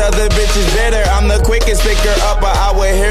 other bitches better. I'm the quickest picker up, but I would hear